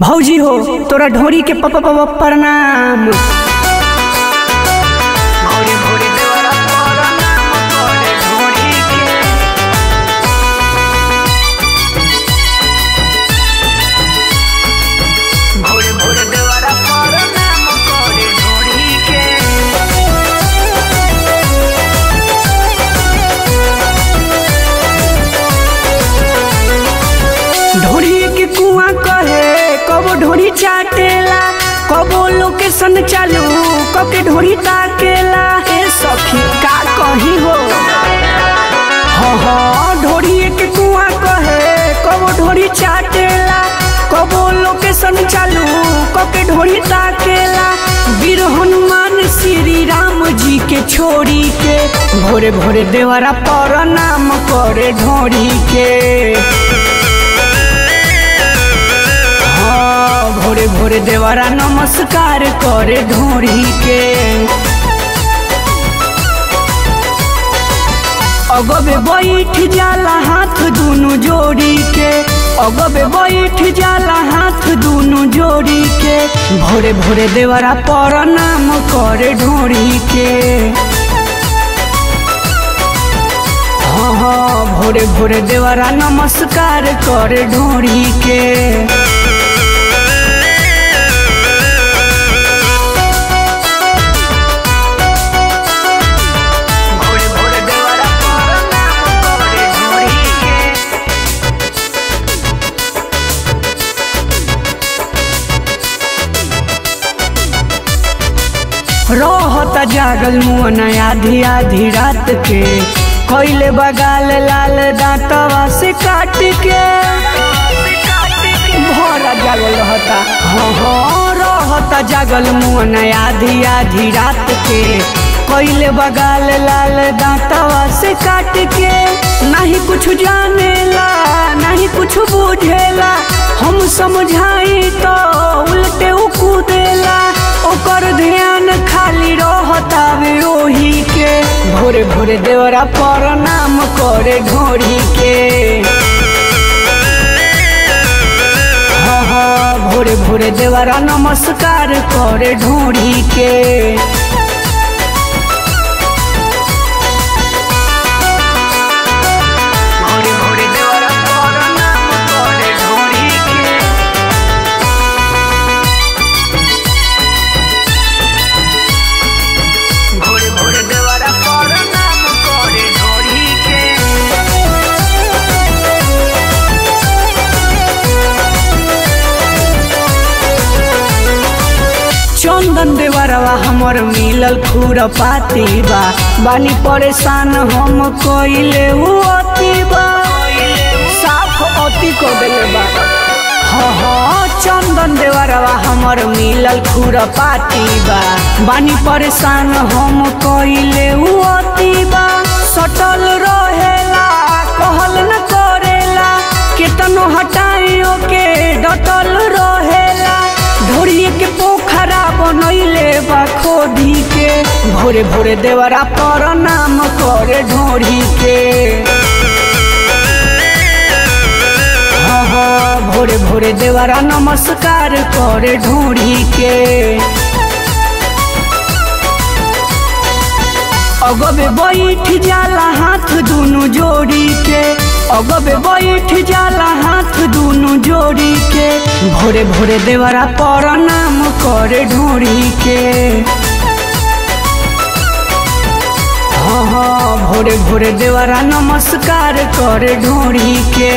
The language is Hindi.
भौजी हो तोरा ढोरी के पप प्रणाम चाटेला, कबो लोकेशन चालू कके ढोरी ताकेला ए सखी का कही हो हाँ हाँ ढोरी के कुआँ कहे, कबो ढोरी चाटेला, कबो लोकेशन चालू कके ढोरी ताकेला। वीर हनुमान श्री राम जी के छोड़ी के, भोरे भोरे देवरा पर नाम करे ढोरी के। भोरे देवरा नमस्कार करे ढोरी के। अगबे बैठ जाला हाथ दुनु जोड़ी के। अगबे बैठ जाला हाथ दुनु जोड़ी के। भोरे भोरे देवरा पर नाम करे ढोरी के। हाँ हाँ भोरे भोरे देवरा नमस्कार करे ढोरी के। रहता जागल मुअन आधी आधी रात के। कैले बगाल लाल दांतवा से काट के। भरा जागल रहता। हाँ हाँ रहता जागल मुअन आधी आधी रात के। कैले बगाल लाल दांतवा से काट के। नहीं कुछ जानेला, नहीं कुछ बुझेला। हम समझाई तो उल्टे उ रहतावे ओही के भोरे भोरे देवरा पर नाम करे घोड़ी के भोरे भोरे देवरा नमस्कार करे ढोड़ी के हमर मिलल खुरपाती बा। बानी परेशान हम कोइले अति बा। साफ़ अति को देले बा। हाँ हाँ चंदन देवरवा हमर मिलल खुरपाती बा। बानी परेशान हम कइले भोरे भोरे देवरा पर नाम करे ढोरी के भोरे भोरे देवरा नमस्कार करे ढोरी के अगबे बैठ जाला हाथ दुनु जोड़ी के अगबे बैठ जाला हाथ दुनु जोड़ी के भोरे भोरे देवरा पर नाम करे ढोरी के भोरे भोरे देवरा नमस्कार कर ढोरी के